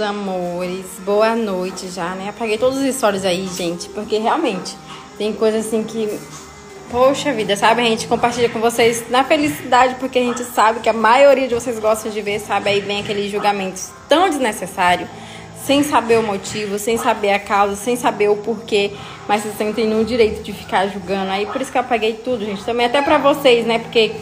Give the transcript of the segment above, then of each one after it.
Amores, boa noite já, né? Apaguei todos os stories aí, gente, porque realmente tem coisa assim que. Poxa vida, sabe? A gente compartilha com vocês na felicidade, porque a gente sabe que a maioria de vocês gostam de ver, sabe? Aí vem aqueles julgamentos tão desnecessários, sem saber o motivo, sem saber a causa, sem saber o porquê, mas vocês sentem no direito de ficar julgando. Aí por isso que eu apaguei tudo, gente. Também até pra vocês, né? Porque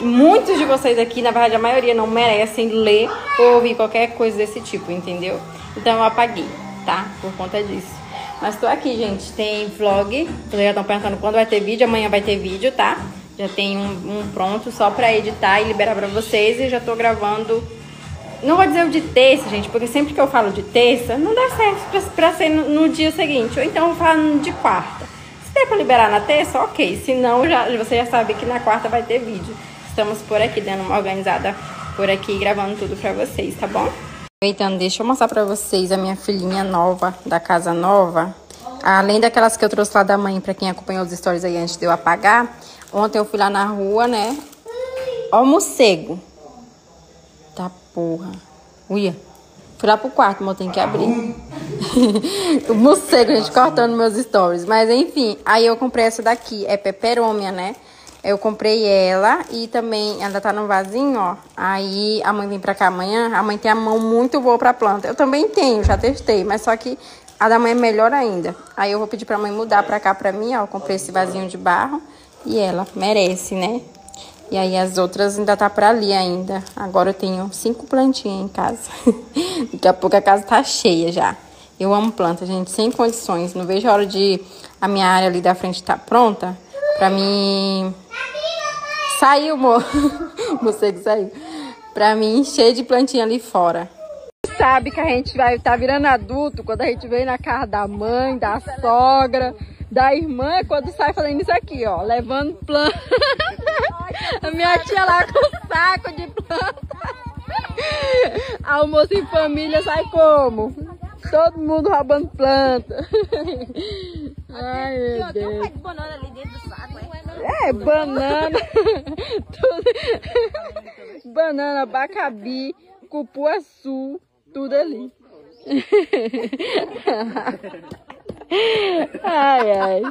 muitos de vocês aqui, na verdade a maioria, não merecem ler ou ouvir qualquer coisa desse tipo, entendeu? Então eu apaguei, tá? Por conta disso. Mas tô aqui, gente. Tem vlog. Vocês já estão pensando quando vai ter vídeo. Amanhã vai ter vídeo, tá? Já tem um, um pronto só pra editar e liberar pra vocês. E já tô gravando. Não vou dizer o de terça, gente, porque sempre que eu falo de terça, não dá certo pra ser no, no dia seguinte. Ou então eu falar de quarta. Se der pra liberar na terça, ok. Se não, já, você já sabe que na quarta vai ter vídeo estamos por aqui, dando uma organizada por aqui, gravando tudo pra vocês, tá bom? Aproveitando, deixa eu mostrar pra vocês a minha filhinha nova, da casa nova. Além daquelas que eu trouxe lá da mãe, pra quem acompanhou os stories aí antes de eu apagar. Ontem eu fui lá na rua, né? Ó o morcego. Porra. Uia. Fui lá pro quarto, mas tem que abrir. o morcego, gente, cortando meus stories. Mas enfim, aí eu comprei essa daqui. É peperômia, né? Eu comprei ela e também ela tá no vasinho, ó. Aí a mãe vem pra cá amanhã. A mãe tem a mão muito boa pra planta. Eu também tenho, já testei, mas só que a da mãe é melhor ainda. Aí eu vou pedir pra mãe mudar pra cá pra mim, ó. Eu comprei esse vasinho de barro e ela merece, né? E aí as outras ainda tá pra ali ainda. Agora eu tenho cinco plantinhas em casa. Daqui a pouco a casa tá cheia já. Eu amo planta, gente, sem condições. Não vejo a hora de a minha área ali da frente tá pronta pra mim Saiu, amor. Você que saiu. Pra mim, cheio de plantinha ali fora. Sabe que a gente vai tá virando adulto quando a gente vem na casa da mãe, da sogra, da irmã, quando sai fazendo isso aqui, ó. Levando planta. A minha tia lá com saco de planta. Almoço em família sai como? Todo mundo roubando planta. Ai, meu Deus. É, banana. tudo. banana, abacabi, cupuaçu, tudo ali. ai, ai.